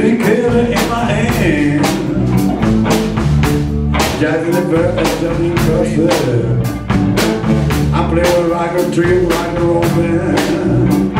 tequila in my hand. Jack Liver and Johnny I play a rock and roll band.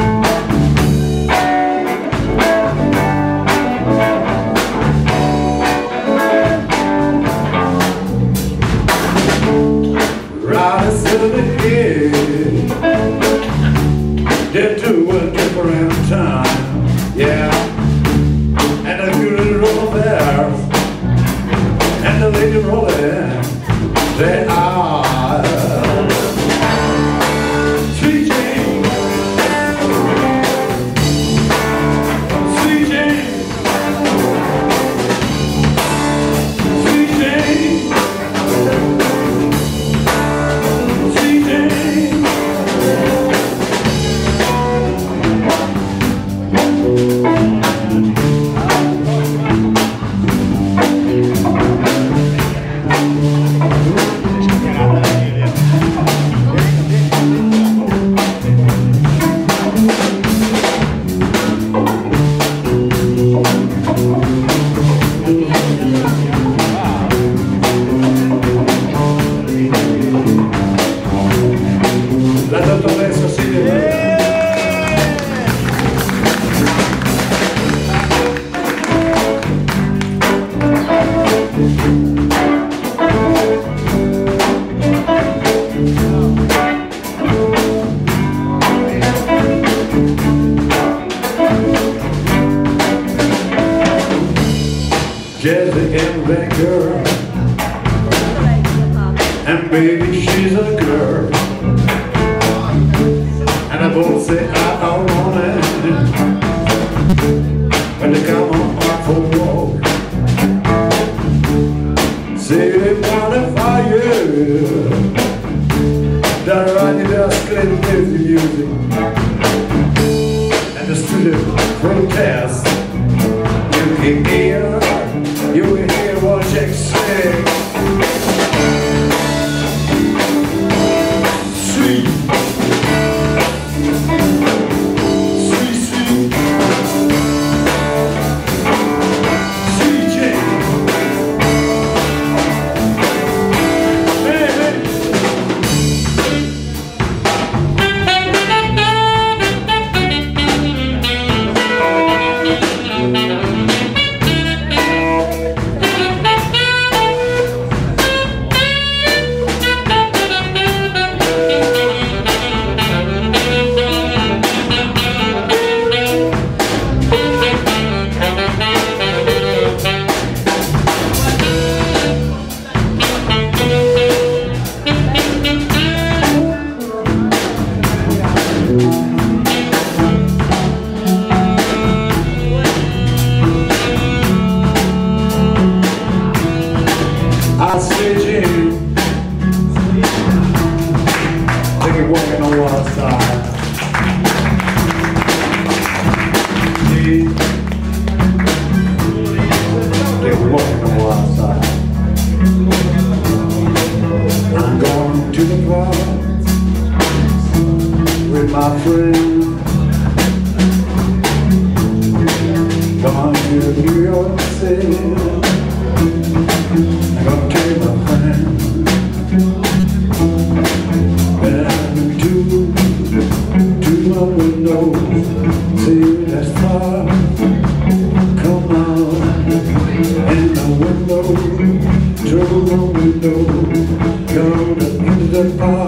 and that girl. And baby she's a girl. And I both say I don't want it When they come on off a walk Say they want a fire. That are riding their skate with the music. And the student protest. You can pigeon. Take a walking. Take. Go to the up